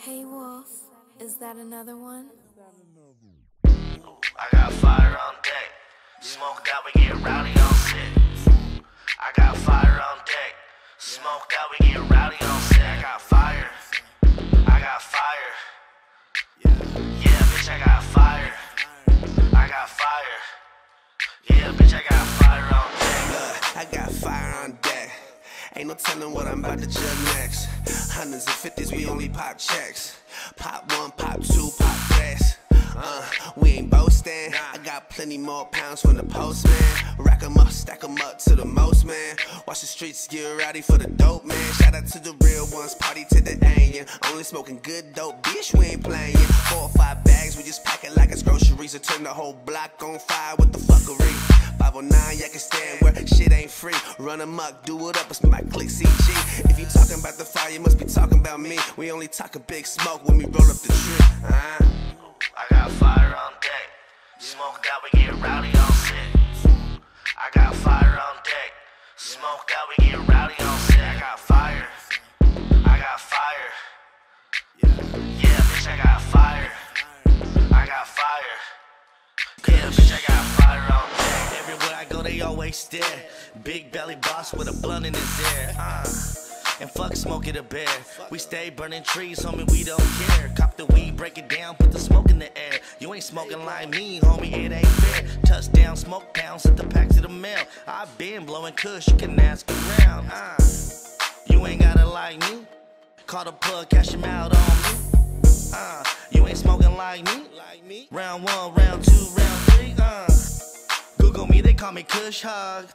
Hey Wolf, is that another one? I got fire on deck. Smoked out, we get rowdy on set. I got fire on deck. Smoked out, we get rowdy on set. I got fire. I got fire. Yeah, bitch, I got fire. I got fire. Yeah, bitch, I got fire on deck. Uh, I got fire on deck. Ain't no telling what I'm about to judge next. Hundreds and fifties, we only pop checks. Pop one, pop two, pop press. Uh, we ain't boasting. I got plenty more pounds from the postman. Rack 'em up, stack 'em up to the most, man. Watch the streets get rowdy for the dope, man. Shout out to the real ones, party to the end. Only smoking good dope, bitch, we ain't playing. Four or five bags, we just pack it like it's groceries. Or turn the whole block on fire with the fuckery. 509, yeah, can stand where shit ain't free. Run amok, do it up, it's my click CG. If you talking about the fire, you must be talking about me. We only talk a big smoke when we roll up the tree. Uh. I got fire on deck. Smoke out, we get rowdy on set. I got fire on deck. Smoke out, we get rowdy on set. I got fire. I got fire. Yeah, bitch, I got fire. I got fire. Yeah, bitch, I got. Always stare. Big belly boss with a blunt in his ear. Uh. And fuck smoking a bear. We stay burning trees, homie, we don't care. Cop the weed, break it down, put the smoke in the air. You ain't smoking like me, homie, it ain't fair. Touchdown, smoke pounds, set the pack to the mail. i been blowing kush, you can ask around. Uh, you ain't gotta like me. Call the plug, cash him out on me. Uh, you ain't smoking like me. Round one, round two, round three. Google me, they call me KushHogg.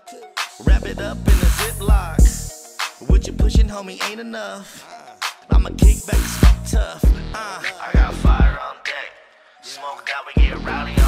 Wrap it up in a Ziploc. What you pushing, homie, ain't enough. I'ma kick back, smoke tough. Uh. I got fire on deck. Smoked out, we get rowdy